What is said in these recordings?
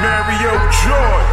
Mario Joy.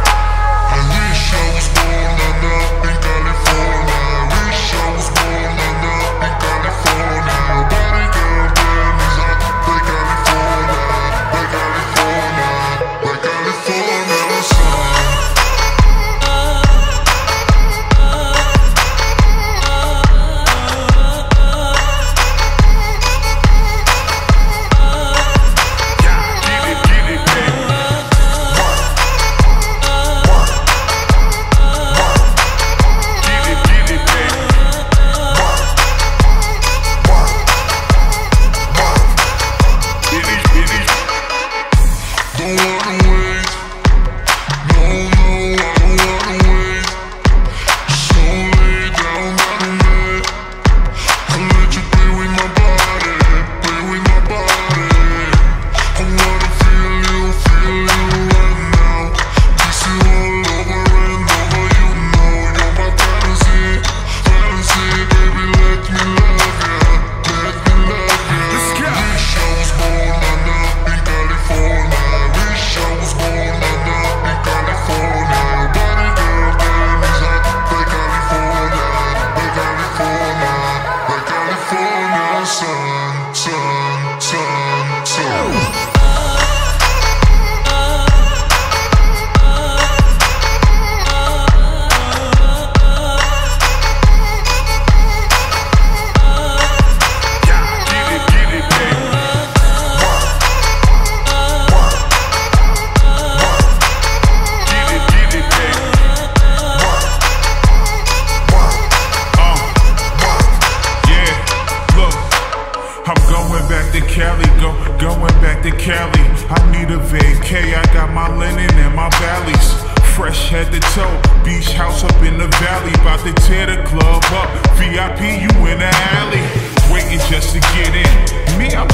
Go, going back to Cali. I need a vacay. I got my linen and my valleys. Fresh head to toe, beach house up in the valley. About to tear the club up. VIP, you in the alley. Waiting just to get in. Me, I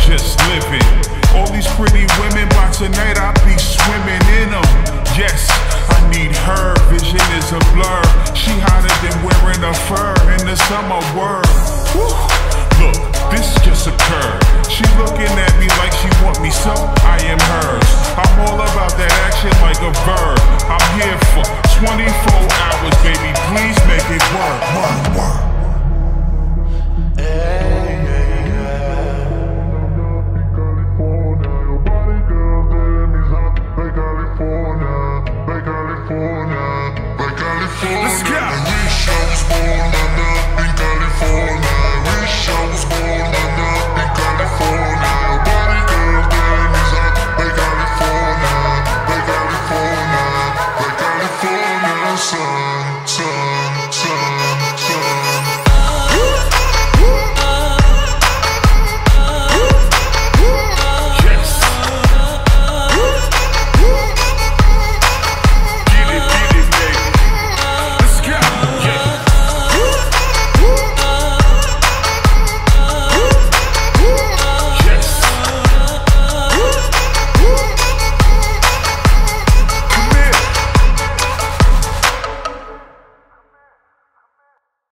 Let's go.